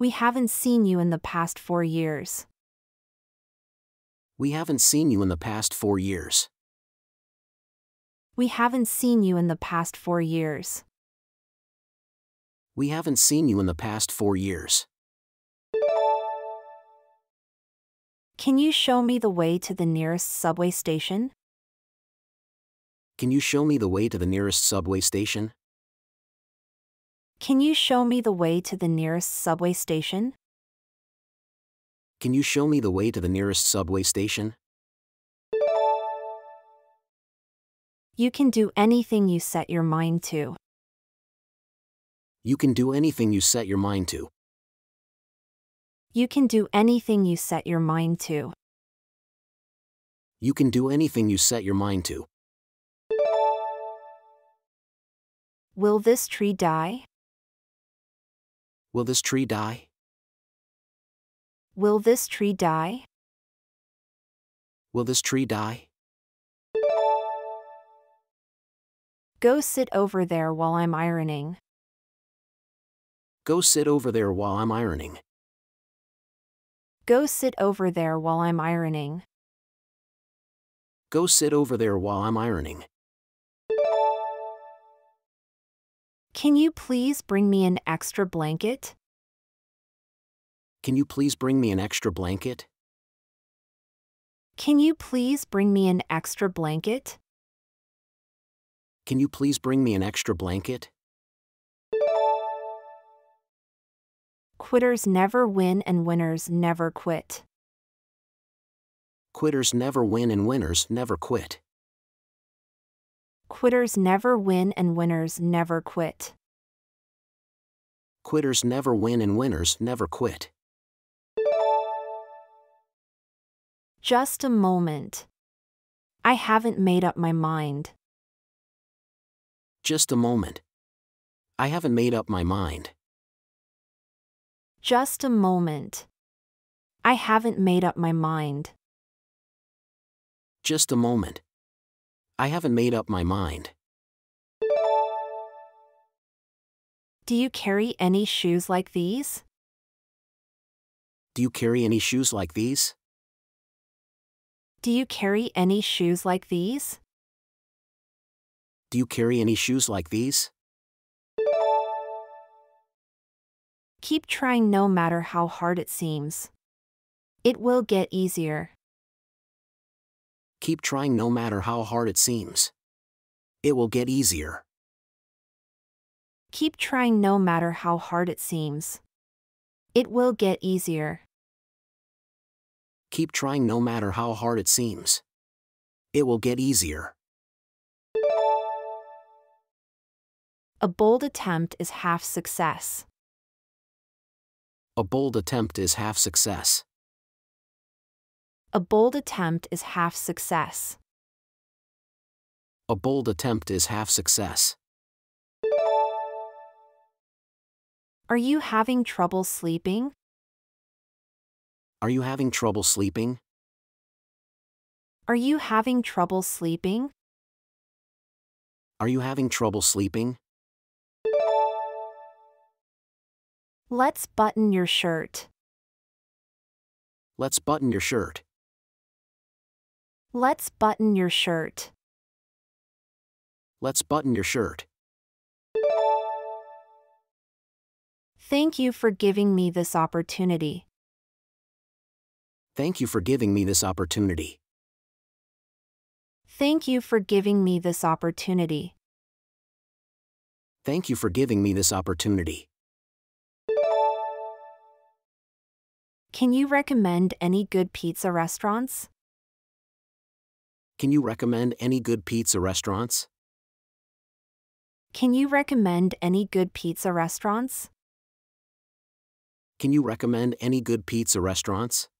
We haven't seen you in the past four years. We haven't seen you in the past four years. We haven't seen you in the past four years. We haven't seen you in the past four years. Can you show me the way to the nearest subway station? Can you show me the way to the nearest subway station? Can you show me the way to the nearest subway station? Can you show me the way to the nearest subway station? You can do anything you set your mind to. You can do anything you set your mind to. You can do anything you set your mind to. You can do anything you set your mind to. Will this tree die? Will this tree die? Will this tree die? Will this tree die? Go sit over there while I'm ironing. Go sit over there while I'm ironing. Go sit over there while I'm ironing. Go sit over there while I'm ironing. Can you please bring me an extra blanket? Can you please bring me an extra blanket? Can you please bring me an extra blanket? Can you please bring me an extra blanket? Quitters never win and winners never quit. Quitters never win and winners never quit. Quitters never win and winners never quit. Quitters never win and winners never quit. Just a moment. I haven't made up my mind. Just a moment. I haven't made up my mind. Just a moment. I haven't made up my mind. Just a moment. I haven't made up my mind. Do you carry any shoes like these? Do you carry any shoes like these? Do you carry any shoes like these? Do you carry any shoes like these? Keep trying no matter how hard it seems. It will get easier. Keep trying no matter how hard it seems. It will get easier. Keep trying no matter how hard it seems. It will get easier. Keep trying no matter how hard it seems. It will get easier. A bold attempt is half success. A bold attempt is half success. A bold attempt is half success. A bold attempt is half success. Are you having trouble sleeping? Are you having trouble sleeping? Are you having trouble sleeping? Are you having trouble sleeping? Let's button your shirt. Let's button your shirt. Let's button your shirt. Let's button your shirt. Thank you for giving me this opportunity. Thank you for giving me this opportunity. Thank you for giving me this opportunity. Thank you for giving me this opportunity. Can you recommend any good pizza restaurants? Can you recommend any good pizza restaurants? Can you recommend any good pizza restaurants? Can you recommend any good pizza restaurants?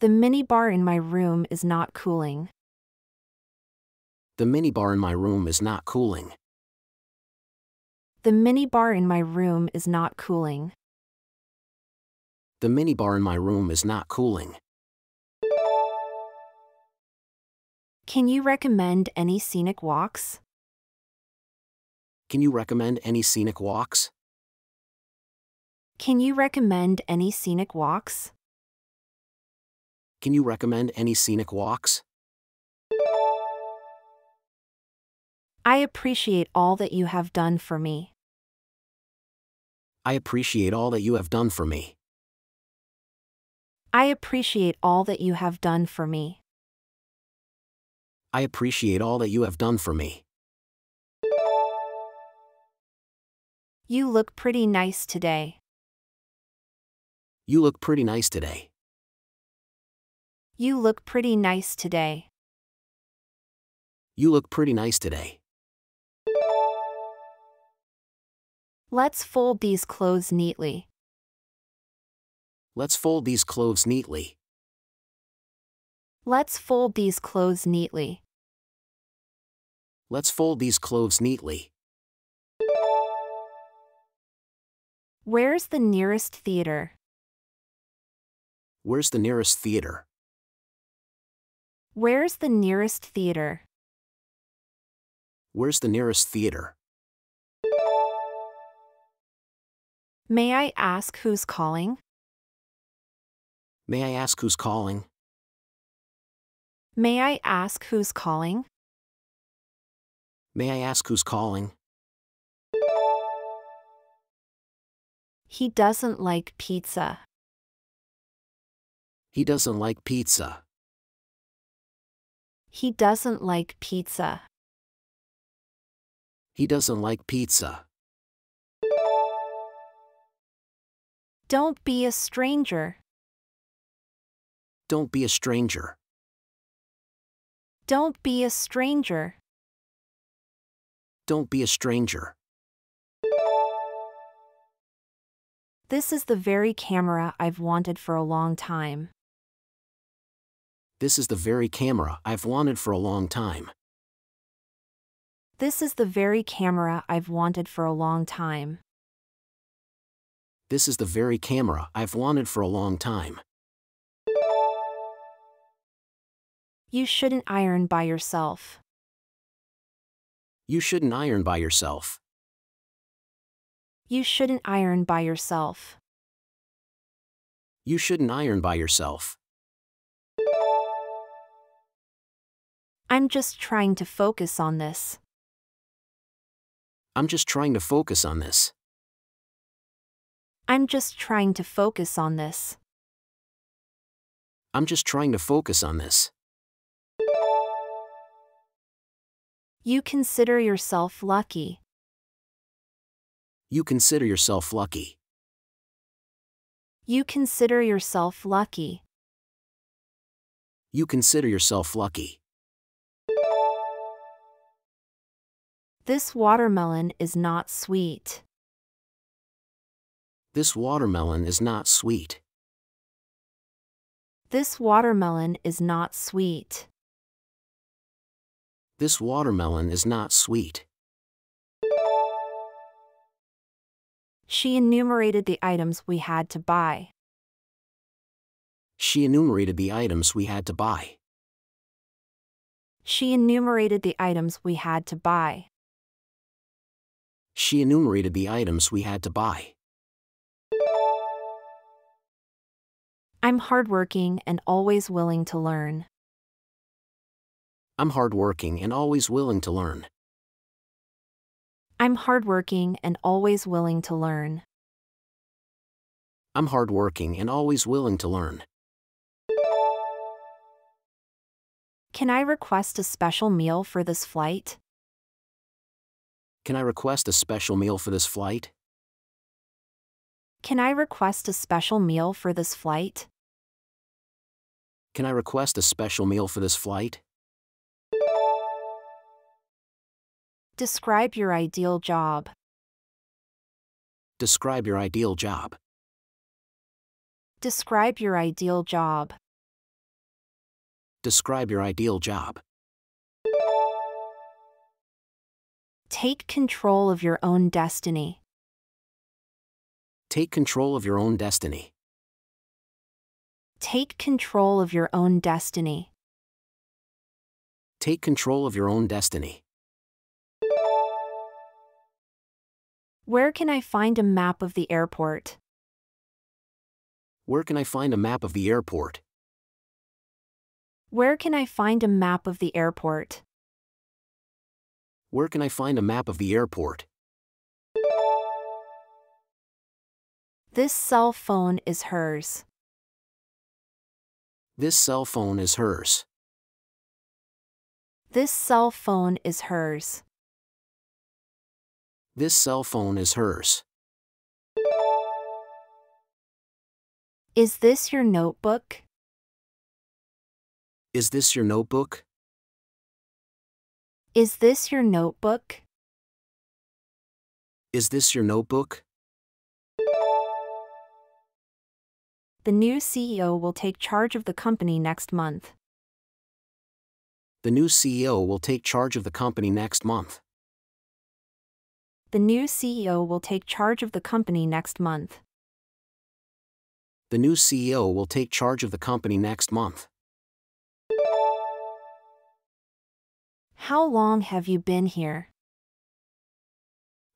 The minibar in my room is not cooling. The minibar in my room is not cooling. The minibar in my room is not cooling. The minibar in my room is not cooling. Can you recommend any scenic walks? Can you recommend any scenic walks? Can you recommend any scenic walks? Can you recommend any scenic walks? I appreciate all that you have done for me. I appreciate all that you have done for me. I appreciate all that you have done for me. I appreciate all that you have done for me. You look pretty nice today. You look pretty nice today. You look pretty nice today. You look pretty nice today. Let's fold these clothes neatly. Let's fold these clothes neatly. Let's fold these clothes neatly. Let's fold these clothes neatly. Where's the nearest theater? Where's the nearest theater? Where's the nearest theater? Where's the nearest theater? May I ask who's calling? May I ask who's calling? May I ask who's calling? May I ask who's calling? He doesn't like pizza. He doesn't like pizza. He doesn't like pizza. He doesn't like pizza. Don't be a stranger. Don't be a stranger. Don't be a stranger. Don't be a stranger. This is the very camera I've wanted for a long time. This is the very camera I've wanted for a long time. This is the very camera I've wanted for a long time. This is the very camera I've wanted for a long time. You shouldn't iron by yourself. You shouldn't iron by yourself. You shouldn't iron by yourself. You shouldn't iron by yourself. I'm just trying to focus on this. I'm just trying to focus on this. I'm just trying to focus on this. I'm just trying to focus on this. You consider yourself lucky. You consider yourself lucky. You consider yourself lucky. You consider yourself lucky. This watermelon is not sweet. This watermelon is not sweet. This watermelon is not sweet. This watermelon is not sweet. She enumerated the items we had to buy. She enumerated the items we had to buy. She enumerated the items we had to buy. She enumerated the items we had to buy. I'm hardworking and always willing to learn. I'm hardworking and always willing to learn. I'm hardworking and always willing to learn. I'm hardworking and always willing to learn. Can I request a special meal for this flight? Can I request a special meal for this flight? Can I request a special meal for this flight? Can I request a special meal for this flight? Describe your ideal job. Describe your ideal job. Describe your ideal job. Describe your ideal job. Take control of your own destiny. Take control of your own destiny. Take control of your own destiny. Take control of your own destiny. Where can I find a map of the airport? Where can I find a map of the airport? Where can I find a map of the airport? Where can I find a map of the airport? This cell phone is hers. This cell phone is hers. This cell phone is hers. This cell phone is hers. Is this your notebook? Is this your notebook? Is this your notebook? Is this your notebook? The new CEO will take charge of the company next month. The new CEO will take charge of the company next month. The new CEO will take charge of the company next month. The new CEO will take charge of the company next month. How long have you been here?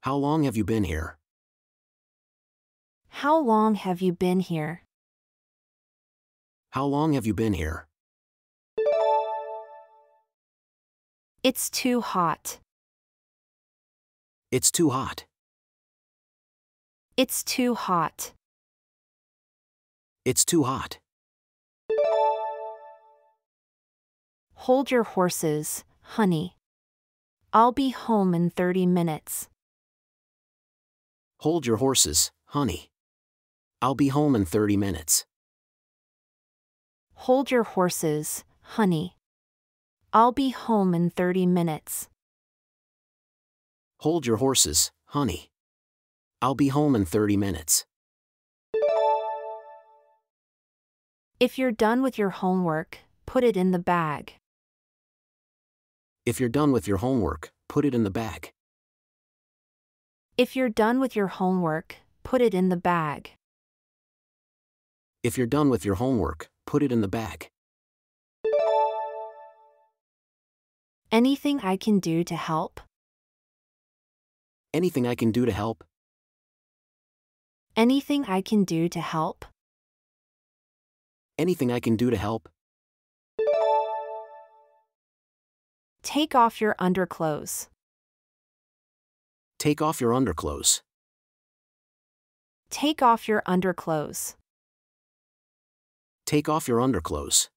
How long have you been here? How long have you been here? How long have you been here? It's too hot. It's too hot. It's too hot. It's too hot. Hold your horses, honey. I'll be home in 30 minutes. Hold your horses, honey. I'll be home in 30 minutes. Hold your horses, honey. I'll be home in 30 minutes. Hold your horses, honey. I'll be home in 30 minutes. If you're done with your homework, put it in the bag. If you're done with your homework, put it in the bag. If you're done with your homework, put it in the bag. If you're done with your homework, put it in the bag. Anything I can do to help? Anything I can do to help? Anything I can do to help? Anything I can do to help? Take off your underclothes. Take off your underclothes. Take off your underclothes. Take off your underclothes.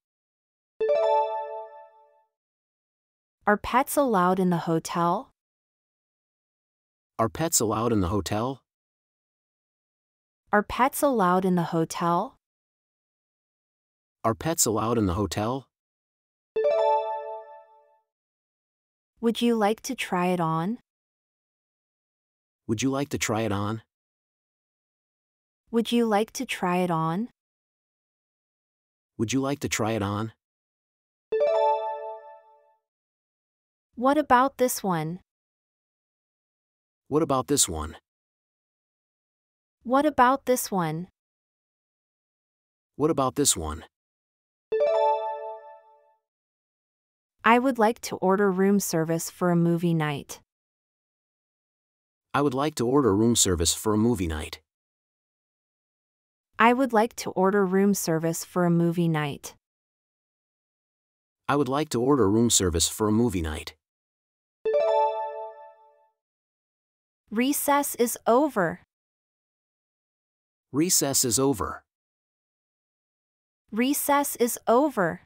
Are pets allowed in the hotel? Are pets allowed in the hotel? Are pets allowed in the hotel? Are pets allowed in the hotel? Would you like to try it on? Would you like to try it on? Would you like to try it on? Would you like to try it on? What about this one? What about this one? What about this one? What about this one? I would like to order room service for a movie night. I would like to order room service for a movie night. I would like to order room service for a movie night. I would like to order room service for a movie night. Recess is over. Recess is over. Recess is over.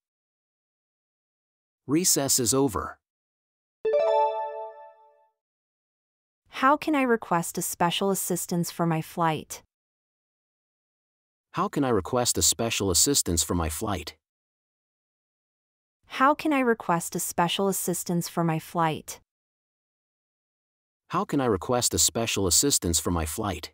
Recess is over. How can I request a special assistance for my flight? How can I request a special assistance for my flight? How can I request a special assistance for my flight? How can I request a special assistance for my flight?